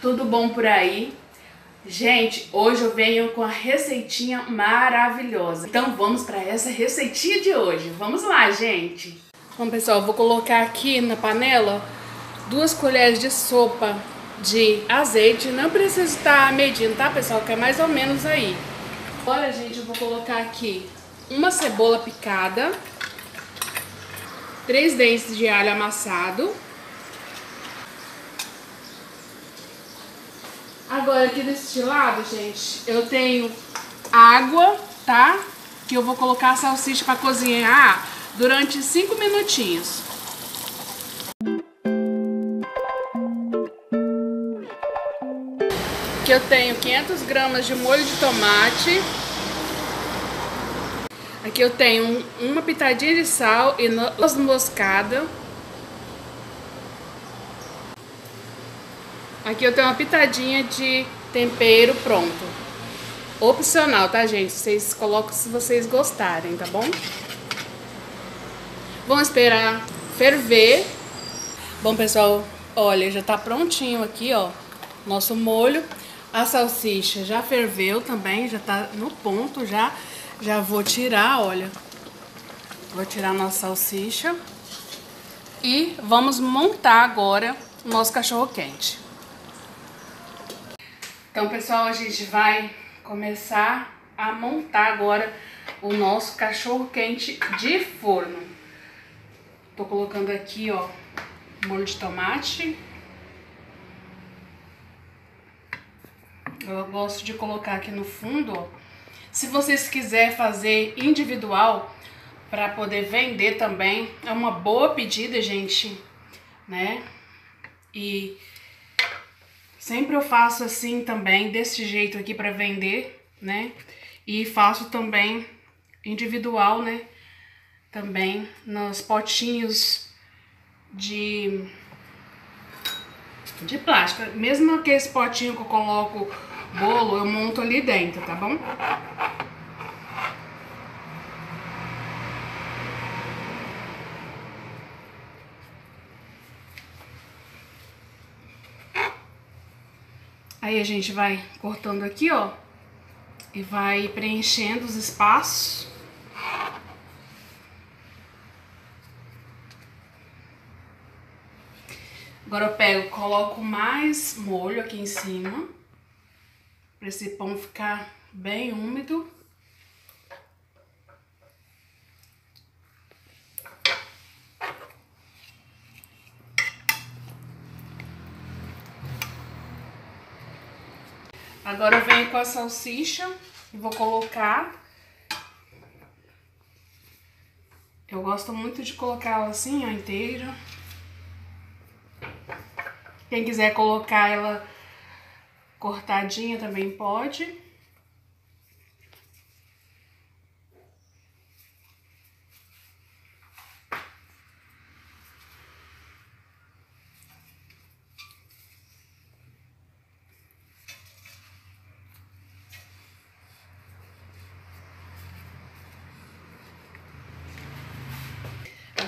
tudo bom por aí? Gente, hoje eu venho com a receitinha maravilhosa. Então vamos para essa receitinha de hoje. Vamos lá, gente. Bom, pessoal, vou colocar aqui na panela duas colheres de sopa de azeite. Não precisa estar medindo, tá, pessoal? Que é mais ou menos aí. Agora, gente, eu vou colocar aqui uma cebola picada, três dentes de alho amassado, Agora, aqui desse lado, gente, eu tenho água, tá? Que eu vou colocar a salsicha para cozinhar durante 5 minutinhos. Aqui eu tenho 500 gramas de molho de tomate. Aqui eu tenho uma pitadinha de sal e noz moscada. Aqui eu tenho uma pitadinha de tempero pronto. Opcional, tá, gente? Vocês colocam se vocês gostarem, tá bom? Vamos esperar ferver. Bom, pessoal, olha, já tá prontinho aqui, ó, nosso molho. A salsicha já ferveu também, já tá no ponto já. Já vou tirar, olha. Vou tirar nossa salsicha. E vamos montar agora o nosso cachorro quente. Então, pessoal, a gente vai começar a montar agora o nosso cachorro quente de forno. Tô colocando aqui, ó, molho de tomate. Eu gosto de colocar aqui no fundo, ó. Se vocês quiserem fazer individual para poder vender também, é uma boa pedida, gente, né? E Sempre eu faço assim também, desse jeito aqui para vender, né? E faço também individual, né? Também nos potinhos de de plástico. Mesmo aqueles potinhos que eu coloco bolo, eu monto ali dentro, tá bom? Aí a gente vai cortando aqui, ó, e vai preenchendo os espaços. Agora eu pego, coloco mais molho aqui em cima, para esse pão ficar bem úmido. Agora eu venho com a salsicha e vou colocar. Eu gosto muito de colocar ela assim, ó, inteira. Quem quiser colocar ela cortadinha também pode.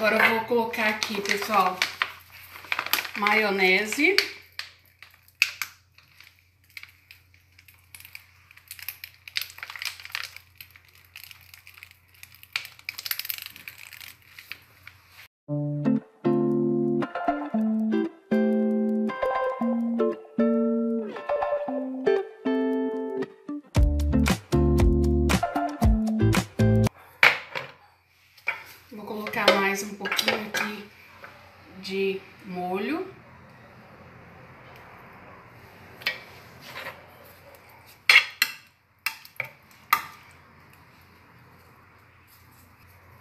Agora eu vou colocar aqui, pessoal, maionese.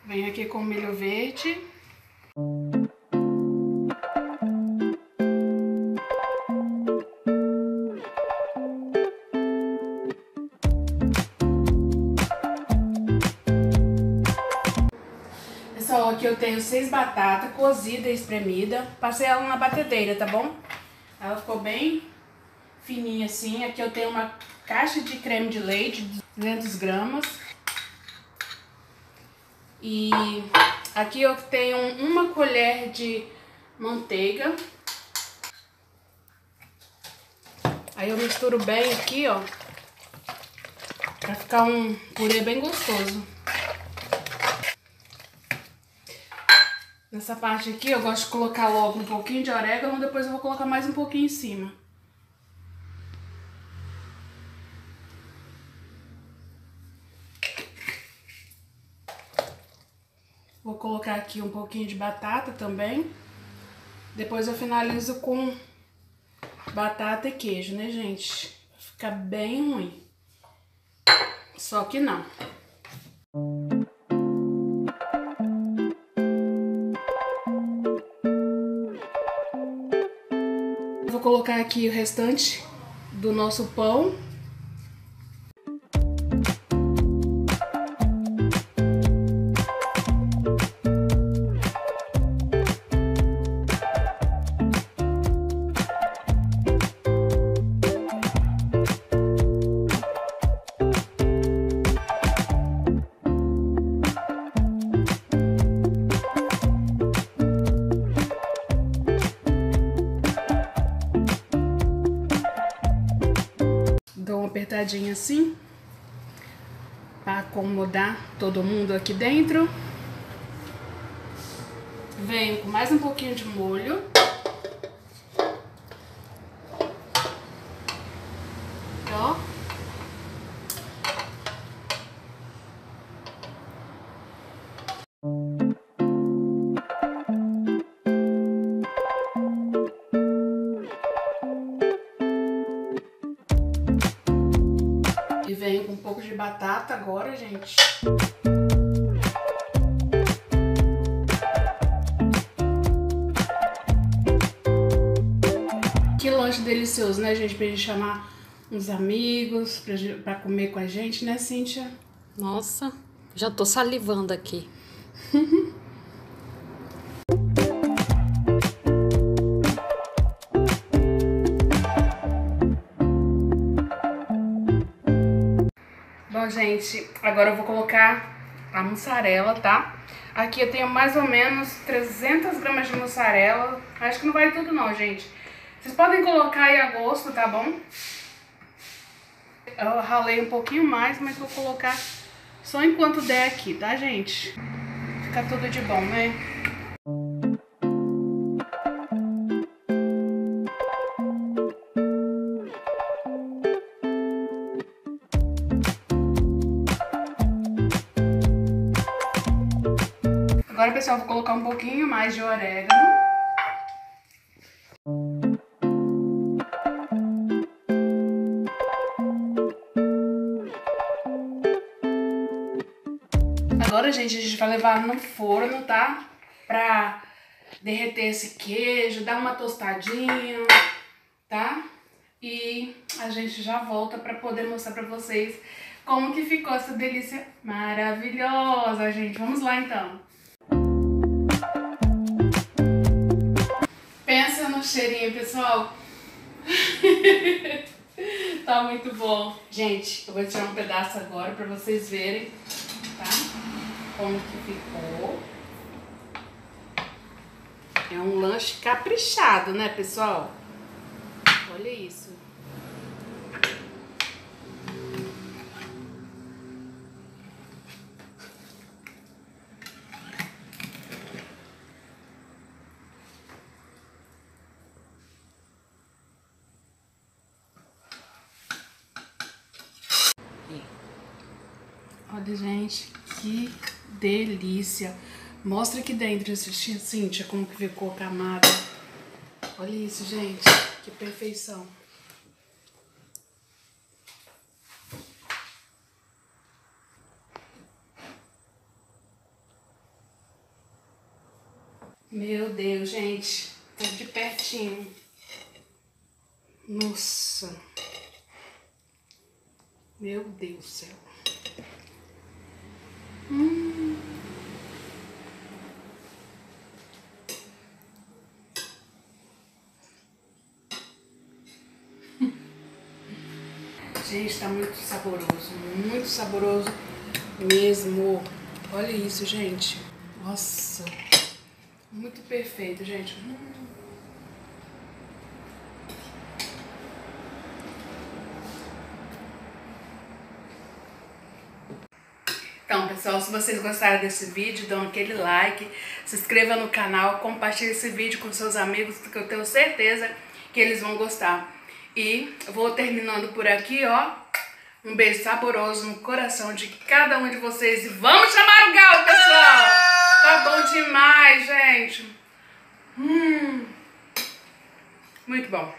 Venho aqui com milho verde. aqui eu tenho seis batatas cozida e espremida. Passei ela na batedeira, tá bom? Ela ficou bem fininha assim. Aqui eu tenho uma caixa de creme de leite, 200 gramas. E aqui eu tenho uma colher de manteiga. Aí eu misturo bem aqui, ó. Pra ficar um purê bem gostoso. Nessa parte aqui eu gosto de colocar logo um pouquinho de orégano, depois eu vou colocar mais um pouquinho em cima. Vou colocar aqui um pouquinho de batata também. Depois eu finalizo com batata e queijo, né, gente? Fica bem ruim. Só que não. Vou colocar aqui o restante do nosso pão. Assim, para acomodar todo mundo aqui dentro. Venho com mais um pouquinho de molho. Pouco de batata agora, gente. Que lanche delicioso, né, gente? Pra gente chamar uns amigos pra, pra comer com a gente, né, Cíntia? Nossa, já tô salivando aqui. Gente, agora eu vou colocar a mussarela, tá? Aqui eu tenho mais ou menos 300 gramas de mussarela. Acho que não vai tudo não, gente. Vocês podem colocar aí a gosto, tá bom? Eu ralei um pouquinho mais, mas vou colocar só enquanto der aqui, tá, gente? Fica tudo de bom, né? Agora, pessoal, vou colocar um pouquinho mais de orégano. Agora, gente, a gente vai levar no forno, tá? Pra derreter esse queijo, dar uma tostadinha, tá? E a gente já volta pra poder mostrar pra vocês como que ficou essa delícia maravilhosa, gente. Vamos lá, então. Cheirinho, pessoal. tá muito bom. Gente, eu vou tirar um pedaço agora pra vocês verem, tá? Como que ficou. É um lanche caprichado, né, pessoal? Olha isso. Olha, gente, que delícia. Mostra aqui dentro, Cíntia, como que ficou a camada. Olha isso, gente. Que perfeição. Meu Deus, gente. Tá de pertinho. Nossa. Meu Deus do céu. Gente, tá muito saboroso, muito saboroso mesmo. Olha isso, gente. Nossa, muito perfeito, gente. Hum. Então, pessoal, se vocês gostaram desse vídeo, dão aquele like, se inscreva no canal, compartilhe esse vídeo com seus amigos, que eu tenho certeza que eles vão gostar. E vou terminando por aqui, ó. Um beijo saboroso no coração de cada um de vocês. E vamos chamar o galo, pessoal! Tá bom demais, gente. Hum. Muito bom.